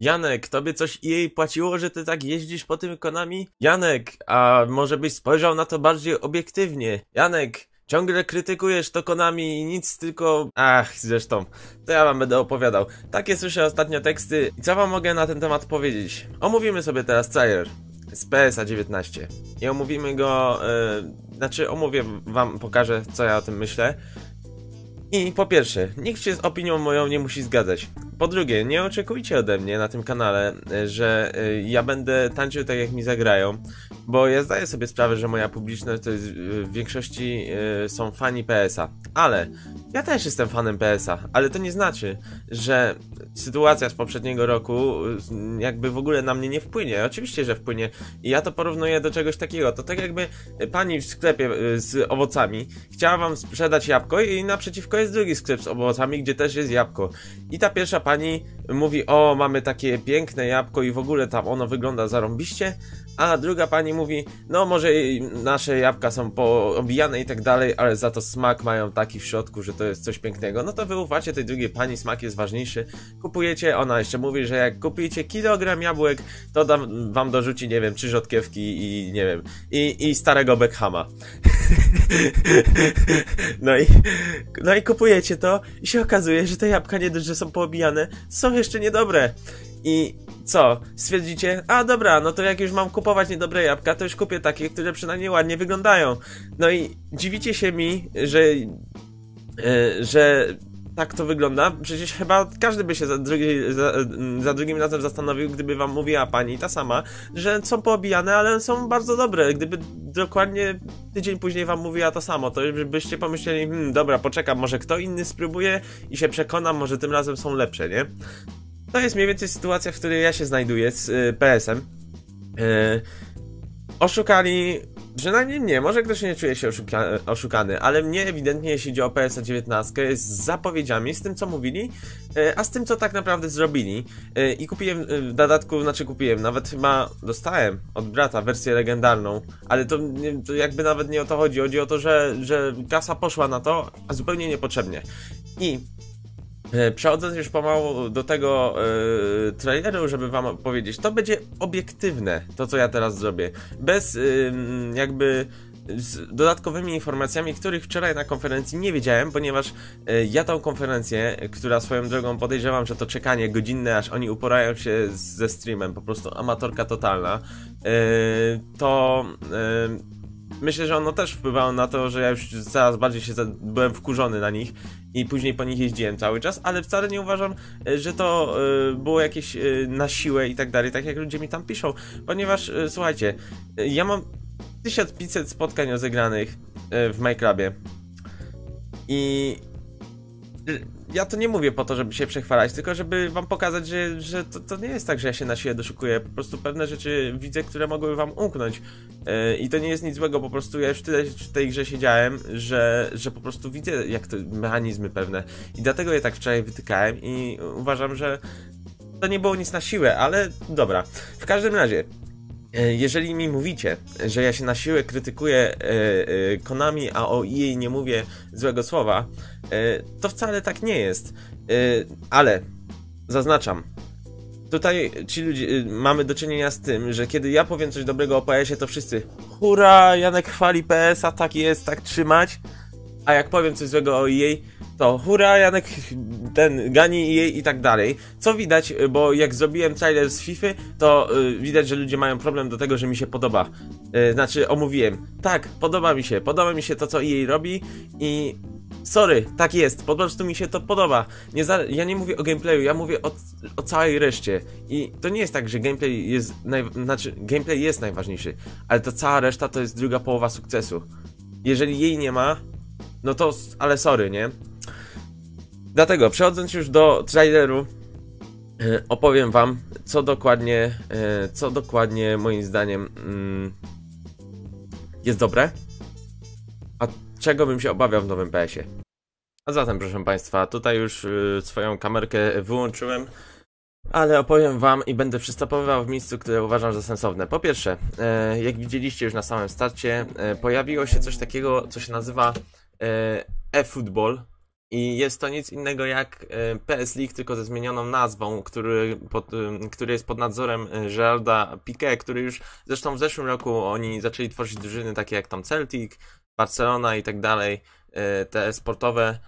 Janek, tobie coś jej płaciło, że ty tak jeździsz po tym Konami? Janek, a może byś spojrzał na to bardziej obiektywnie? Janek, ciągle krytykujesz to Konami i nic tylko... Ach, zresztą, to ja wam będę opowiadał. Takie słyszę ostatnio teksty i co wam mogę na ten temat powiedzieć? Omówimy sobie teraz trailer z PSA 19 i omówimy go, yy, znaczy omówię wam, pokażę co ja o tym myślę. I po pierwsze, nikt się z opinią moją nie musi zgadzać. Po drugie, nie oczekujcie ode mnie na tym kanale, e, że e, ja będę tańczył tak jak mi zagrają, bo ja zdaję sobie sprawę, że moja publiczność to jest w większości są fani PSA. Ale ja też jestem fanem PSA, ale to nie znaczy, że sytuacja z poprzedniego roku jakby w ogóle na mnie nie wpłynie. Oczywiście, że wpłynie. I ja to porównuję do czegoś takiego. To tak jakby pani w sklepie z owocami chciała wam sprzedać jabłko i naprzeciwko jest drugi sklep z owocami, gdzie też jest jabłko. I ta pierwsza pani mówi, o mamy takie piękne jabłko i w ogóle tam ono wygląda zarąbiście, a druga pani mówi, no może nasze jabłka są poobijane i tak dalej, ale za to smak mają taki w środku, że to jest coś pięknego. No to wy ufacie tej drugiej pani, smak jest ważniejszy. Kupujecie, ona jeszcze mówi, że jak kupujecie kilogram jabłek, to dam, wam dorzuci, nie wiem, trzy rzodkiewki i nie wiem, i, i starego Beckhama. no i, no i kupujecie to i się okazuje, że te jabłka nie dość, że są poobijane, są jeszcze niedobre. I co? Stwierdzicie, a dobra, no to jak już mam kupować niedobre jabłka, to już kupię takie, które przynajmniej ładnie wyglądają. No i dziwicie się mi, że, yy, że tak to wygląda. Przecież chyba każdy by się za, drugi, za, za, drugim razem zastanowił, gdyby wam mówiła pani, ta sama, że są poobijane, ale są bardzo dobre. Gdyby dokładnie tydzień później wam mówiła to samo, to byście pomyśleli, hmm, dobra, poczekam, może kto inny spróbuje i się przekonam, może tym razem są lepsze, nie? To jest mniej więcej sytuacja, w której ja się znajduję z y, PS-em. Y, oszukali, przynajmniej mnie, może ktoś nie czuje się oszuka oszukany, ale mnie ewidentnie, jeśli chodzi o PS 19, z zapowiedziami, z tym co mówili, y, a z tym co tak naprawdę zrobili. Y, I kupiłem w dodatku, znaczy kupiłem, nawet chyba dostałem od brata wersję legendarną, ale to, to jakby nawet nie o to chodzi. Chodzi o to, że, że kasa poszła na to, a zupełnie niepotrzebnie. I przechodząc już pomału do tego yy, traileru, żeby wam powiedzieć, to będzie obiektywne, to co ja teraz zrobię. Bez yy, jakby z dodatkowymi informacjami, których wczoraj na konferencji nie wiedziałem, ponieważ yy, ja tą konferencję, która swoją drogą podejrzewam, że to czekanie godzinne, aż oni uporają się ze streamem, po prostu amatorka totalna, to myślę, że ono też wpływało na to, że ja już coraz bardziej się byłem wkurzony na nich i później po nich jeździłem cały czas, ale wcale nie uważam, e, że to e, było jakieś e, na siłę i tak dalej, tak jak ludzie mi tam piszą, ponieważ słuchajcie, ja mam 1500 spotkań rozegranych w MyClubie. I ja to nie mówię po to, żeby się przechwalać, tylko żeby wam pokazać, że, że to, to nie jest tak, że ja się na siłę doszukuję. Po prostu pewne rzeczy widzę, które mogły wam umknąć. Yy, I to nie jest nic złego, po prostu ja już tyle w tej grze siedziałem, że, że po prostu widzę jak to mechanizmy pewne. I dlatego je tak wczoraj wytykałem i uważam, że to nie było nic na siłę, ale dobra. W każdym razie, jeżeli mi mówicie, że ja się na siłę krytykuję e, e, Konami, a o jej nie mówię złego słowa, to wcale tak nie jest. Ale zaznaczam, tutaj ci ludzie mamy do czynienia z tym, że kiedy ja powiem coś dobrego o PS-ie, to wszyscy hurra, Janek chwali PS-a, tak jest, tak trzymać. A jak powiem coś złego o jej, to hurra, Janek ten gani jej i tak dalej. Co widać, bo jak zrobiłem trailer z FIFA, to y, widać, że ludzie mają problem do tego, że mi się podoba. Y, znaczy, omówiłem. Tak, podoba mi się, podoba mi się to, co jej robi i Sorry, tak jest, po prostu mi się to podoba. Nie za... Ja nie mówię o gameplayu, ja mówię o, o całej reszcie. I to nie jest tak, że gameplay jest. Naj... Znaczy, gameplay jest najważniejszy, ale to cała reszta to jest druga połowa sukcesu. Jeżeli jej nie ma, no to, ale sorry, nie? Dlatego, przechodząc już do traileru, e, opowiem wam, co dokładnie, e, co dokładnie moim zdaniem mm, jest dobre, a czego bym się obawiał w nowym PS-ie. A zatem, proszę Państwa, tutaj już e, swoją kamerkę wyłączyłem, ale opowiem Wam i będę przystępował w miejscu, które uważam za sensowne. Po pierwsze, jak widzieliście już na samym starcie, pojawiło się coś takiego, co się nazywa e-football, I jest to nic innego jak e, PS League, tylko ze zmienioną nazwą, który, pod, e, który jest pod nadzorem e, Geralda Piqué, który już zresztą w zeszłym roku oni zaczęli tworzyć drużyny takie jak tam Celtic, Barcelona i tak dalej, te sportowe.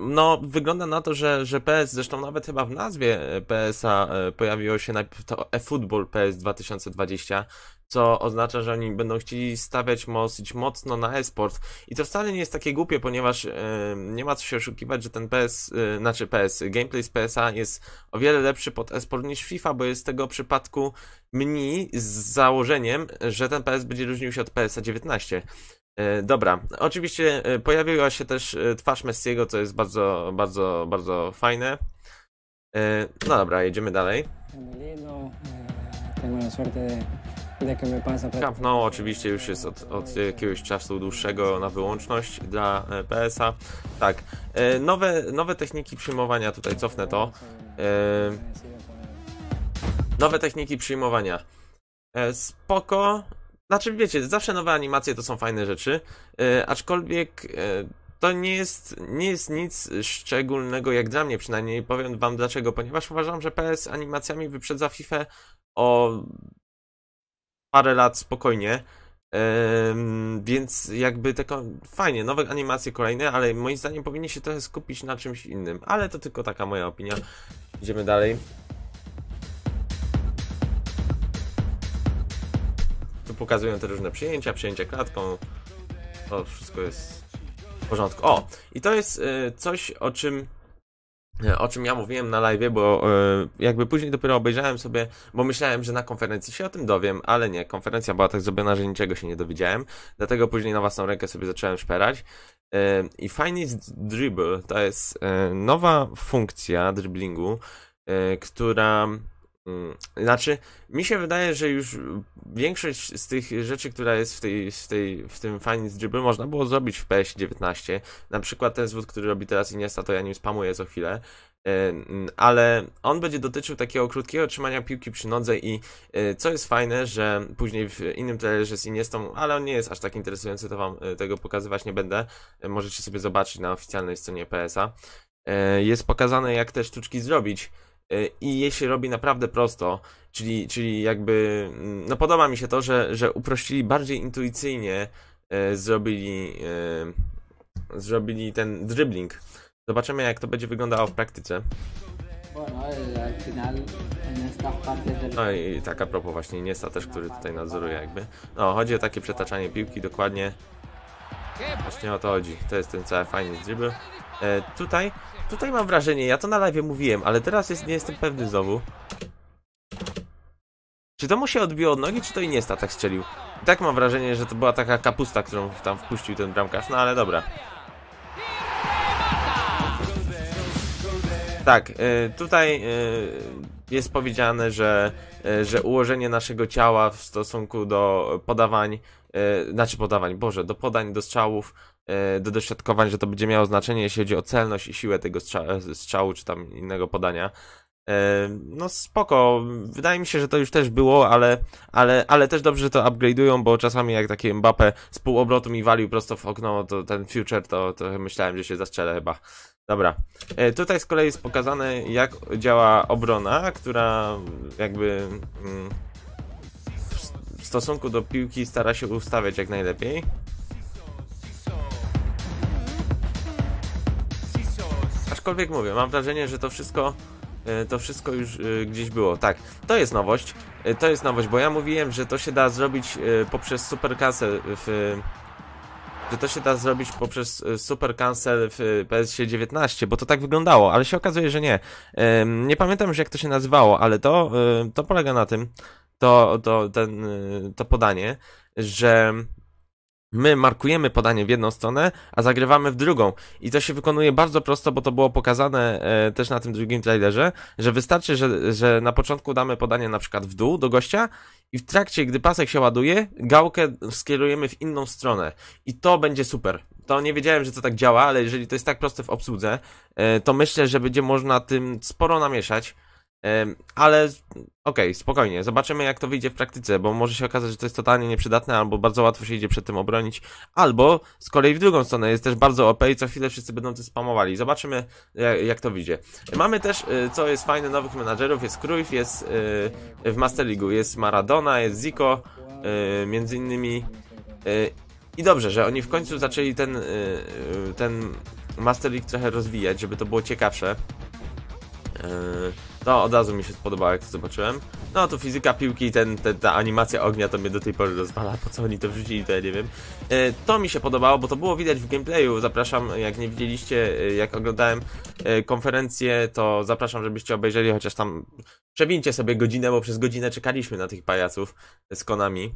No, wygląda na to, że, że PS, zresztą nawet chyba w nazwie PSA pojawiło się najpierw to eFootball PS 2020, co oznacza, że oni będą chcieli stawiać dosyć mocno na esport. I to wcale nie jest takie głupie, ponieważ yy, nie ma co się oszukiwać, że ten PS, yy, znaczy PS, gameplay z PSA jest o wiele lepszy pod esport niż FIFA, bo jest tego przypadku mniej z założeniem, że ten PS będzie różnił się od PSA 19. Yy, dobra, oczywiście yy, pojawiła się też twarz Messiego, co jest bardzo, bardzo, bardzo fajne. No dobra, jedziemy dalej. Camp Nou oczywiście już jest od, od jakiegoś czasu dłuższego na wyłączność dla e, PS-a. Tak, e, nowe, nowe techniki przyjmowania, tutaj cofnę to. E, nowe techniki przyjmowania. Spoko. Znaczy wiecie, zawsze nowe animacje to są fajne rzeczy, aczkolwiek to nie jest, nie jest nic szczególnego, jak dla mnie przynajmniej. Powiem wam dlaczego, ponieważ uważam, że PS animacjami wyprzedza FIFA o parę lat spokojnie. Ym, więc jakby tylko fajnie, nowe animacje kolejne, ale moim zdaniem powinni się trochę skupić na czymś innym. Ale to tylko taka moja opinia. Idziemy dalej. Pokazują te różne przyjęcia, przyjęcia klatką. To wszystko jest w porządku. O! I to jest y, coś, o czym o czym ja mówiłem na live, bo e, jakby później dopiero obejrzałem sobie, bo myślałem, że na konferencji się o tym dowiem, ale nie, konferencja była tak zrobiona, że niczego się nie dowiedziałem, dlatego później na własną rękę sobie zacząłem szperać. E, I fajny jest dribble, to jest e, nowa funkcja dribblingu, która znaczy, mi się wydaje, że już większość z tych rzeczy, która jest w, tej, w, tej, w tym Finance Dribble, można było zrobić w PS 19. Na przykład ten zwód, który robi teraz Iniesta, to ja nim spamuję co chwilę. E, ale on będzie dotyczył takiego krótkiego trzymania piłki przy nodze i e, co jest fajne, że później w innym trailerze z Iniestą, ale on nie jest aż tak interesujący, to wam e, tego pokazywać nie będę. Możecie sobie zobaczyć na oficjalnej stronie PSA. Jest pokazane jak te sztuczki zrobić i je się robi naprawdę prosto, czyli, czyli jakby, mm, no podoba mi się to, że, że uprościli bardziej intuicyjnie, e, zrobili, e, zrobili ten dribbling. Zobaczymy jak to będzie wyglądało w praktyce. No i tak a propos właśnie Niesta też, który tutaj nadzoruje jakby. No, chodzi o takie przetaczanie piłki dokładnie. Właśnie o to chodzi. To jest ten cały fajny dribble. E, tutaj Tutaj mam wrażenie, ja to na live mówiłem, ale teraz jest, nie jestem pewny znowu. Czy to mu się odbiło od nogi, czy to i nie tak strzelił? I tak mam wrażenie, że to była taka kapusta, którą tam wpuścił ten bramkarz, no ale dobra. Tak, y, tutaj y, jest powiedziane, że, y, że ułożenie naszego ciała w stosunku do podawań, znaczy podawań, Boże, do podań, do strzałów do doświadkowań, że to będzie miało znaczenie, jeśli chodzi o celność i siłę tego strzału, czy tam innego podania. E, no spoko, wydaje mi się, że to już też było, ale, ale, ale też dobrze, że to upgrade'ują, bo czasami jak takie Mbappe z półobrotu mi walił prosto w okno, to ten future, to, to myślałem, że się zastrzelę chyba. Dobra, e, tutaj z kolei jest pokazane jak działa obrona, która jakby mm, w stosunku do piłki stara się ustawiać jak najlepiej. Aczkolwiek mówię, mam wrażenie, że to wszystko e, to wszystko już e, gdzieś było. Tak, to jest nowość. E, to jest nowość, bo ja mówiłem, że to się da zrobić poprzez Super Cancel w że to się da zrobić poprzez Super Cancel w PS 19, bo to tak wyglądało, ale się okazuje, że nie. Nie pamiętam już jak to się nazywało, ale to, to polega na tym, to, to, ten, to podanie, że My markujemy podanie w jedną stronę, a zagrywamy w drugą. I to się wykonuje bardzo prosto, bo to było pokazane e, też na tym drugim trailerze, że wystarczy, że, że na początku damy podanie na przykład w dół do gościa i w trakcie, gdy pasek się ładuje, gałkę skierujemy w inną stronę. I to będzie super. To nie wiedziałem, że to tak działa, ale jeżeli to jest tak proste w obsłudze, e, to myślę, że będzie można tym sporo namieszać. Ale okej, spokojnie, zobaczymy jak to wyjdzie w praktyce, bo może się okazać, że to jest totalnie nieprzydatne, albo bardzo łatwo się idzie przed tym obronić, albo z kolei w drugą stronę jest też bardzo OP i co chwilę wszyscy będą to spamowali. Zobaczymy jak, jak to wyjdzie. Mamy też, y, co jest fajne, nowych menadżerów, jest Cruyff, jest y, w Master League, jest Maradona, jest Zico, między innymi i dobrze, że oni w końcu zaczęli ten, ten Master League trochę rozwijać, żeby to było ciekawsze. Yy, To od razu mi się spodobało, jak to zobaczyłem. No to fizyka piłki, ten, ten, ta animacja ognia to mnie do tej pory rozwala. Po co oni to wrzucili, to ja nie wiem. Yy, To mi się podobało, bo to było widać w gameplayu. Zapraszam, jak nie widzieliście, yy, jak oglądałem yy, konferencję, to zapraszam, żebyście obejrzeli, chociaż tam przewincie sobie godzinę, bo przez godzinę czekaliśmy na tych pajaców z Konami.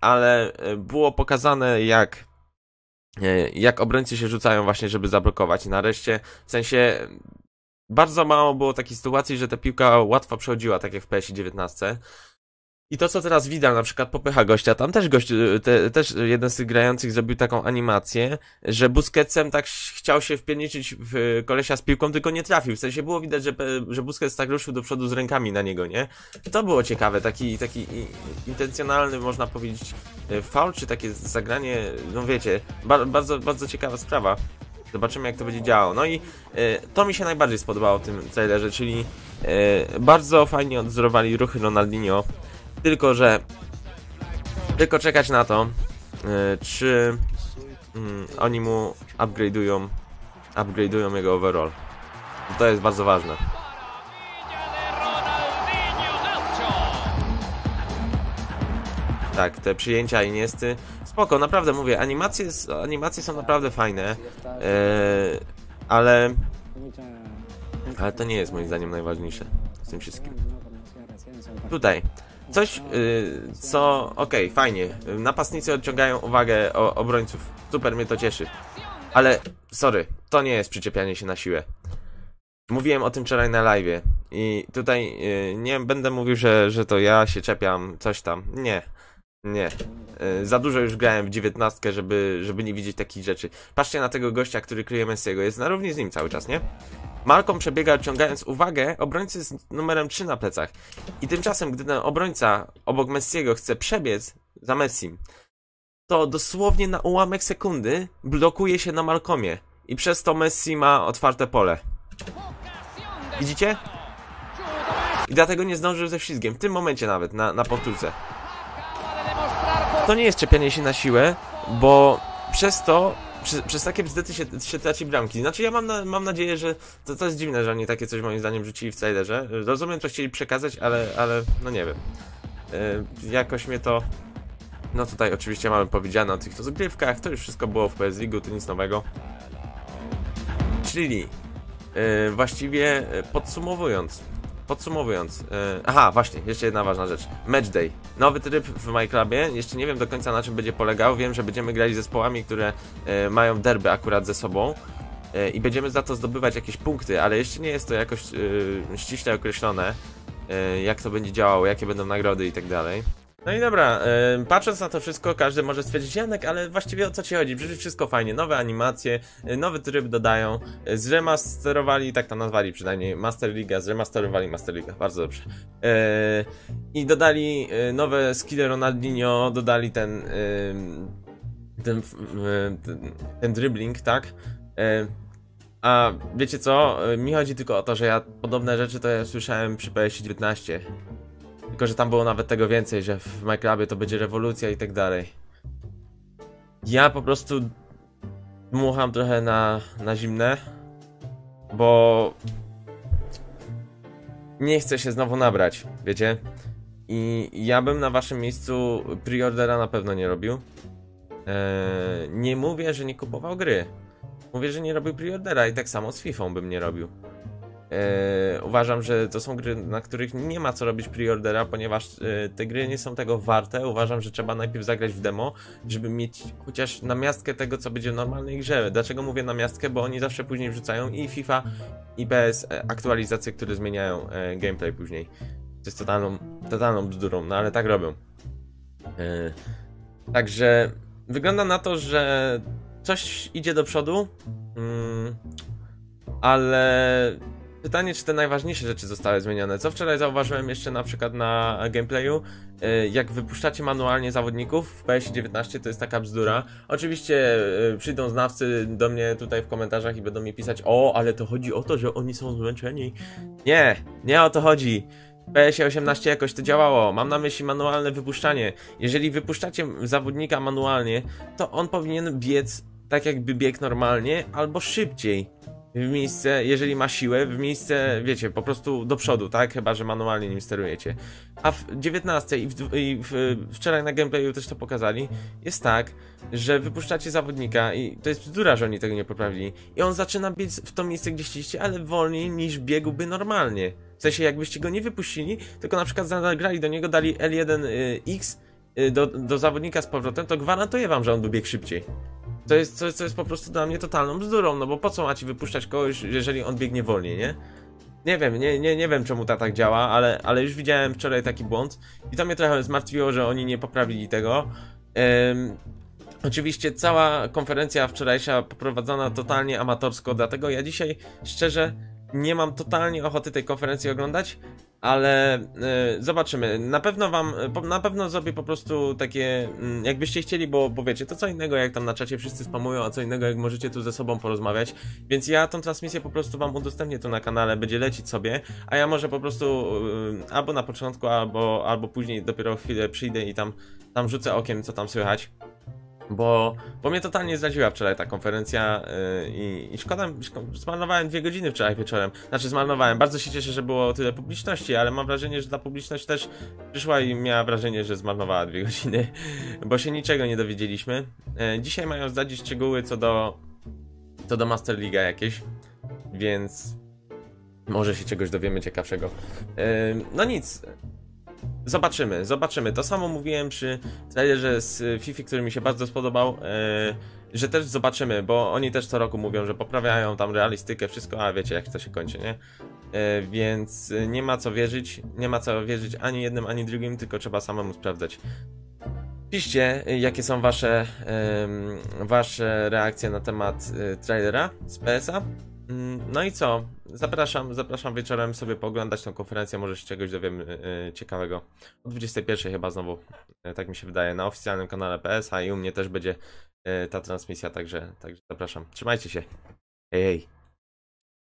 Ale było pokazane, jak jak obrońcy się rzucają właśnie, żeby zablokować. Nareszcie, w sensie bardzo mało było takiej sytuacji, że ta piłka łatwo przechodziła, tak jak w PS 19. I to, co teraz widać, na przykład popycha gościa, tam też gość, y, te, też jeden z tych grających zrobił taką animację, że Busquetsem tak chciał się wpierniczyć w kolesia z piłką, tylko nie trafił. W sensie było widać, że, że Busquets tak ruszył do przodu z rękami na niego, nie? To było ciekawe, taki, taki i- intencjonalny, można powiedzieć, y, faul, czy takie zagranie, no wiecie, ba bardzo, bardzo ciekawa sprawa. Zobaczymy, jak to będzie działało. No i e, to mi się najbardziej spodobało w tym trailerze, czyli e, bardzo fajnie odzorowali ruchy Ronaldinho, tylko że tylko czekać na to, e, czy mm, oni mu upgrade'ują upgrade'ują jego overall. To jest bardzo ważne. Tak, te przyjęcia Iniesty. Spoko, naprawdę mówię, animacje, animacje są naprawdę fajne, e, ale, ale to nie jest moim zdaniem najważniejsze z tym wszystkim. Tutaj. Coś, y, co, okej, fajnie. Napastnicy odciągają uwagę o, obrońców. Super, mnie to cieszy. Ale, sorry, to nie jest przyczepianie się na siłę. Mówiłem o tym wczoraj na live i tutaj y, nie będę mówił, że, że to ja się czepiam, coś tam. Nie. Nie. Y, Za dużo już grałem w dziewiętnastkę, żeby, żeby nie widzieć takich rzeczy. Patrzcie na tego gościa, który kryje Messiego. Jest na równi z nim cały czas, nie? Malcolm przebiega odciągając uwagę obrońcy z numerem 3 na plecach. I tymczasem, gdy ten obrońca obok Messiego chce przebiec za Messim, to dosłownie na ułamek sekundy blokuje się na Malcolmie. I przez to Messi ma otwarte pole. Widzicie? I dlatego nie zdążył ze ślizgiem. W tym momencie nawet, na, na powtórce. To nie jest czepianie się na siłę, bo przez to, przez, przez takie bzdety się, się traci bramki. Znaczy ja mam, na, mam nadzieję, że to, to jest dziwne, że oni takie coś moim zdaniem rzucili w trailerze. Rozumiem, co chcieli przekazać, ale, ale no nie wiem. Yy, jakoś mnie to... No tutaj oczywiście mamy powiedziane o tych rozgrywkach, to już wszystko było w PS League, to nic nowego. Czyli yy, właściwie yy, podsumowując, Podsumowując, yy, aha, właśnie, jeszcze jedna ważna rzecz. Match Day. Nowy tryb w MyClubie. Jeszcze nie wiem do końca na czym będzie polegał. Wiem, że będziemy grali zespołami, które yy, mają derby akurat ze sobą. Yy, I będziemy za to zdobywać jakieś punkty, ale jeszcze nie jest to jakoś ściśle określone, jak to będzie działało, jakie będą nagrody i tak dalej. No i dobra, patrząc na to wszystko, każdy może stwierdzić, Janek, ale właściwie o co ci chodzi? Przecież wszystko fajnie, nowe animacje, yy, nowy tryb dodają, yy, zremasterowali, tak to nazwali przynajmniej, Master League, zremasterowali Master League, bardzo dobrze. Yy, I dodali nowe skille Ronaldinho, dodali ten, ten, ten, ten dribbling, tak? A wiecie co? Mi chodzi tylko o to, że ja podobne rzeczy to ja słyszałem przy PS19. Tylko, że tam było nawet tego więcej, że w MyClubie to będzie rewolucja i tak dalej. Ja po prostu dmucham trochę na, na zimne, bo nie chcę się znowu nabrać, wiecie? I ja bym na waszym miejscu preordera na pewno nie robił. Eee, nie mówię, że nie kupował gry. Mówię, że nie robił preordera i tak samo z FIFA bym nie robił. Eee, uważam, że to są gry, na których nie ma co robić preordera, ponieważ e, te gry nie są tego warte. Uważam, że trzeba najpierw zagrać w demo, żeby mieć chociaż namiastkę tego, co będzie w normalnej grze. Dlaczego mówię namiastkę? Bo oni zawsze później wrzucają i FIFA, i PS e, aktualizacje, które zmieniają e, gameplay później. To jest totalną, totalną bzdurą, no ale tak robią. E, także wygląda na to, że coś idzie do przodu, mm, ale pytanie, czy te najważniejsze rzeczy zostały zmienione. Co wczoraj zauważyłem jeszcze na przykład na gameplayu, e, jak wypuszczacie manualnie zawodników w PS19, to jest taka bzdura. Oczywiście e, przyjdą znawcy do mnie tutaj w komentarzach i będą mi pisać, o, ale to chodzi o to, że oni są zmęczeni. Nie, nie o to chodzi. W PS18 jakoś to działało. Mam na myśli manualne wypuszczanie. Jeżeli wypuszczacie zawodnika manualnie, to on powinien biec tak jakby biegł normalnie, albo szybciej w miejsce, jeżeli ma siłę, w miejsce, wiecie, po prostu do przodu, tak? Chyba, że manualnie nim sterujecie. A w 19 i, w, i w, wczoraj na gameplayu też to pokazali, jest tak, że wypuszczacie zawodnika i to jest bzdura, że oni tego nie poprawili. I on zaczyna biec w to miejsce, gdzie chcieliście, ale wolniej niż biegłby normalnie. W sensie, jakbyście go nie wypuścili, tylko na przykład zagrali do niego, dali L1X y, do, do zawodnika z powrotem, to gwarantuję wam, że on by biegł szybciej. To jest, jest, to jest po prostu dla mnie totalną bzdurą, no bo po co macie wypuszczać kogoś, jeżeli on biegnie wolniej, nie? Nie wiem, nie, nie, nie wiem czemu ta tak działa, ale, ale już widziałem wczoraj taki błąd i to mnie trochę zmartwiło, że oni nie poprawili tego. Ym, oczywiście cała konferencja wczorajsza poprowadzona totalnie amatorsko, dlatego ja dzisiaj szczerze nie mam totalnie ochoty tej konferencji oglądać, ale y, zobaczymy. Na pewno wam, po, na pewno zrobię po prostu takie, mm, jakbyście chcieli, bo, bo wiecie, to co innego jak tam na czacie wszyscy spamują, a co innego jak możecie tu ze sobą porozmawiać, więc ja tą transmisję po prostu wam udostępnię tu na kanale, będzie lecieć sobie, a ja może po prostu y, albo na początku, albo, albo później dopiero chwilę przyjdę i tam, tam rzucę okiem, co tam słychać. Bo, bo mnie totalnie zdradziła wczoraj ta konferencja yy, i, i szkoda, szko- zmarnowałem dwie godziny wczoraj wieczorem. Znaczy zmarnowałem, bardzo się cieszę, że było tyle publiczności, ale mam wrażenie, że ta publiczność też przyszła i miała wrażenie, że zmarnowała dwie godziny, bo się niczego nie dowiedzieliśmy. Yy, dzisiaj mają zdradzić szczegóły co do, co do Master League jakieś, więc może się czegoś dowiemy ciekawszego. Yy, no nic, Zobaczymy, zobaczymy. To samo mówiłem przy trailerze z FIFA, który mi się bardzo spodobał, e, że też zobaczymy, bo oni też co roku mówią, że poprawiają tam realistykę, wszystko, a wiecie jak to się kończy, nie? E, więc nie ma co wierzyć, nie ma co wierzyć ani jednym, ani drugim, tylko trzeba samemu sprawdzać. Piszcie, jakie są wasze, wasze reakcje na temat e, trailera z PSA. Mm, No i co? Zapraszam, zapraszam wieczorem sobie pooglądać tą konferencję, może się czegoś dowiem y, y, ciekawego. O 21 chyba znowu, y, tak mi się wydaje, na oficjalnym kanale PS, a i u mnie też będzie ta transmisja, także, także zapraszam. Trzymajcie się. Hej, hej.